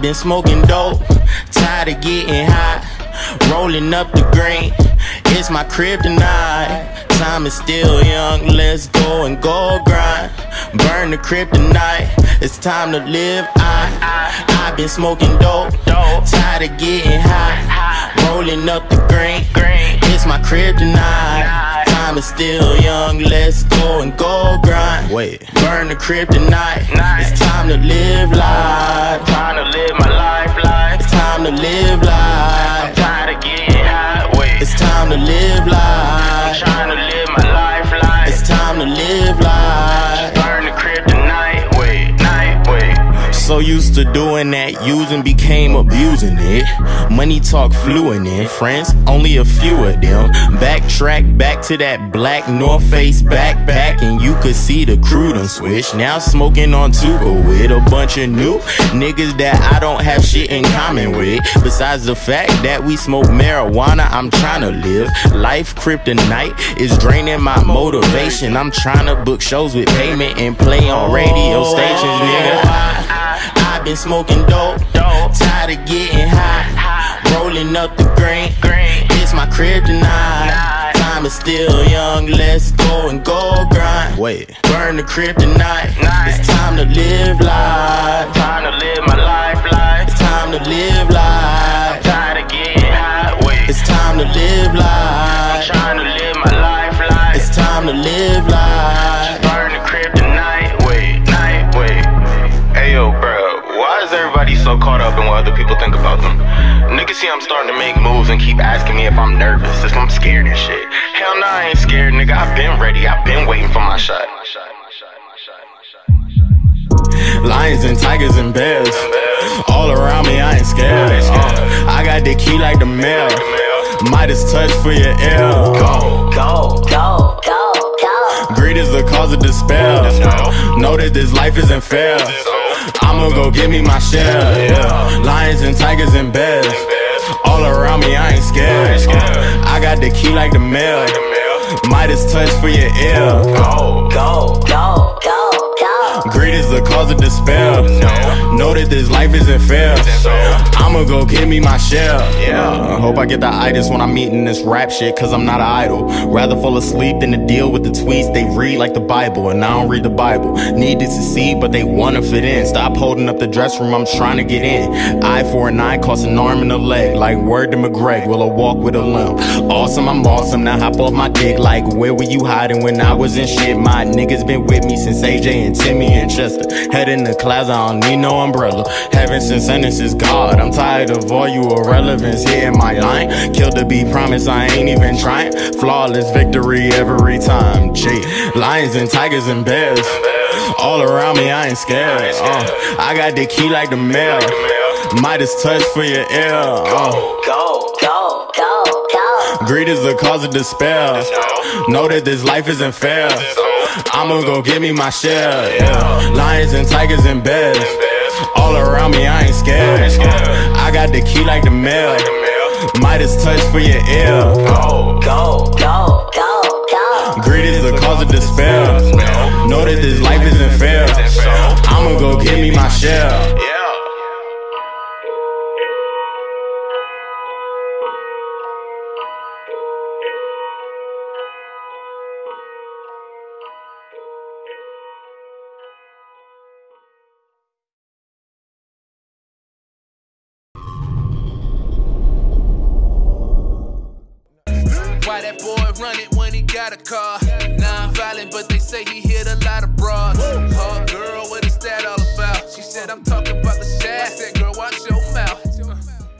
I've been smoking dope, tired of getting high. Rolling up the green, it's my kryptonite. Time is still young, let's go and go grind. Burn the kryptonite, it's time to live. I, I've been smoking dope, tired of getting high. Rolling up the green, it's my kryptonite. Time is still young, let's go and go grind. Wait. Burn the kryptonite, it's time to live life. Trying to live my life, life. It's time to live life. Tired of getting high, wait. It's time to live life. So used to doing that, using became abusing it. Money talk fluent in friends, only a few of them. Backtrack back to that black North Face backpack, and you could see the crew done switch. Now smoking on Tuba with a bunch of new niggas that I don't have shit in common with. Besides the fact that we smoke marijuana, I'm trying to live. Life kryptonite is draining my motivation. I'm trying to book shows with payment and play on radio stations, nigga. I, I've been smoking dope, dope. tired of getting high, rolling up the green. It's my kryptonite. Time is still young, let's go and go grind. Wait. Burn the kryptonite. It's time to live life. Trying to live my life, life. It's time to live life. I'm Tired of getting high, wait. It's time to live life. I'm Trying to live my life, life. It's time to live life. Is everybody so caught up in what other people think about them? Niggas see I'm starting to make moves and keep asking me if I'm nervous, if I'm scared and shit. Hell nah, I ain't scared, nigga. I've been ready. I've been waiting for my shot. Lions and tigers and bears. All around me, I ain't scared. Uh, I got the key like the mail. Midas touch for your ear. Go, go, Go, go, go. Greed is the cause of despair. Know that this life isn't fair. I'ma go get me my share. Yeah. Lions and tigers and bears. All around me, I ain't scared. I got the key like the mail. Midas touch for your ear. Go, go, go, go. Greed is the cause of despair. Know that this life isn't fair. I'ma go get me my share. Yeah. Hope I get the itis when I'm eating this rap shit, cause I'm not an idol. Rather fall asleep than to deal with the tweets they read like the Bible, and I don't read the Bible. Need to succeed, but they wanna fit in. Stop holding up the dress room, I'm trying to get in. Eye for an eye costs an arm and a leg. Like word to McGreg, will I walk with a limp? Awesome, I'm awesome. Now hop off my dick. Like, where were you hiding when I was in shit? My niggas been with me since AJ and Timmy and Chester. Head in the clouds, I don't need no umbrella. Heaven sent sentences, God. I'm tired of all you irrelevance here in my line. Killed to be promised, I ain't even trying. Flawless victory every time. G. Lions and tigers and bears. All around me, I ain't scared. Uh, I got the key like the mail. Midas touch for your ear. Uh, Go, go, go, go. greed is the cause of despair. Know that this life isn't fair. I'ma go get me my share. Yeah. Lions and tigers and bears. All around me, I ain't scared. Uh, I got the key like the mail. Midas touch for your ear. go, Go, go, go, go. Greed is the cause of despair. Know that this life isn't fair. I'ma go get me my share. Why that boy run it when he got a car? Non-violent, but they say he